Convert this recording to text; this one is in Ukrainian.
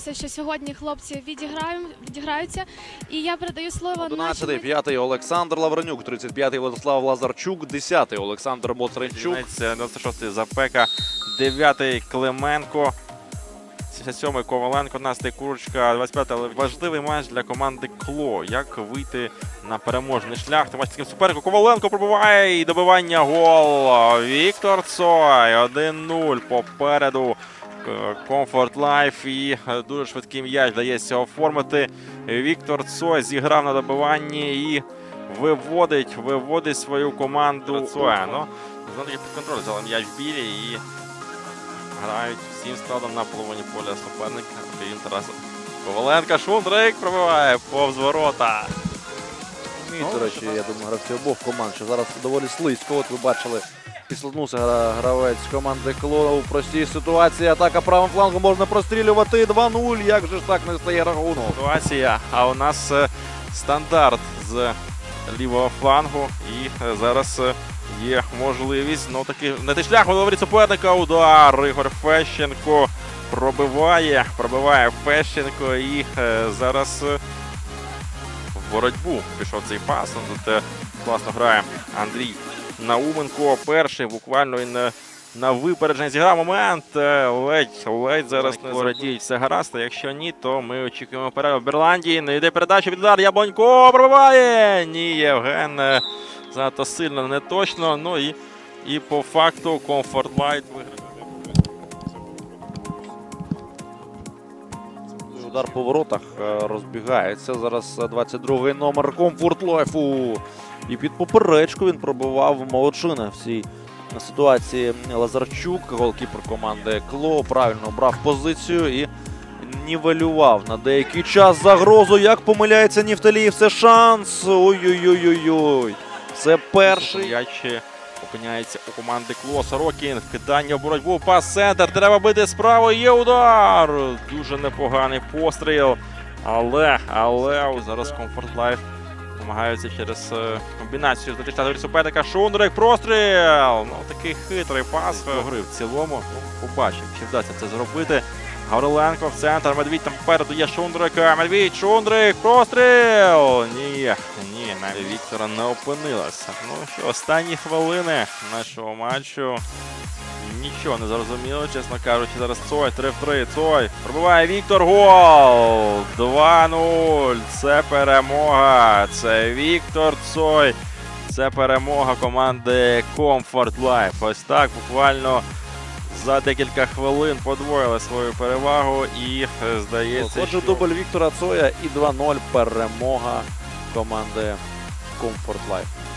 сподіваюся, що сьогодні хлопці відіграють, відіграються. І я передаю слово 11-й, нашому 5-й Олександр Лавренюк, 35-й Владислав Лазарчук, 10-й Олександр Моцаренчук. 96-й Запека, 9-й Клименко, 77-й Коваленко, 11-й Курочка, 25-й але важливий матч для команди Кло. Як вийти на переможний шлях? Тим таким суперником Коваленко пробиває і добивання гол. Віктор Цой 1-0 попереду. Комфорт Лайф і е, дуже швидкий м'яч вдається оформити. Віктор Цой зіграв на добиванні і виводить, виводить свою команду. Цоя. Ну, знову таки під контроль взяли м'яч в білі і грають всім складом на половині поля суперника. Він Тарас Коваленка Шундрик пробиває повз ворота. І, до речі, я думаю, гравці обох команд, що зараз доволі слизько. От ви бачили, підслухнувся гравець команди Кло у простій ситуації. Атака правим флангом можна прострілювати 2-0. Як же ж так не стає рахунок? Ситуація. А у нас е, стандарт з лівого флангу. І е, зараз е, є можливість. Ну таки той шлях говорить суперника. Удар. Ігор Фещенко пробиває. Пробиває Фещенко. І зараз в боротьбу пішов цей пас. Ну, Тут класно грає Андрій Науменко. Перший буквально він. на випередження зіграв момент. е, Ледь, ледь зараз не радіють. Все гаразд. А якщо ні, то ми очікуємо перерву. Берландії. не йде передача від удар. Яблонько пробиває. Ні, Євген е, занадто сильно, не точно. Ну і, і по факту комфорт лайт виграє. Удар по воротах е, розбігається. Зараз е, 22-й номер комфорт лайфу. І під поперечку він пробивав молодшина в цій ситуації. Лазарчук, голкіпер команди Кло, правильно брав позицію і нівелював на деякий час загрозу. Як помиляється Нівталіїв, це шанс. Ой-ой-ой-ой-ой. Це перший. Опиняється у команди Кло. Сорокін. Кидання в боротьбу. Пас центр. Треба бити справа. Є удар. Дуже непоганий постріл. Але, але зараз Комфорт Лайф намагаються через е, комбінацію зустрічати суперника. Шундрик, простріл. Ну, такий хитрий пас. Гри в цілому. Побачимо, чи вдасться це зробити. Гавриленко в центр. Медвідь там попереду є Шундрик. Медвідь, Шундрик, простріл. Ні, ні, навіть Віктора не опинилася. Ну що, останні хвилини нашого матчу. Нічого не зрозуміло, чесно кажучи, зараз Цой, 3 в 3, Цой. Пробиває Віктор гол. 2-0. Це перемога. Це Віктор Цой. Це перемога команди Comfort Life. Ось так буквально за декілька хвилин подвоїли свою перевагу і е, здається, Отже, що... дубль Віктора Цоя і 2-0 перемога команди Comfort Лайф.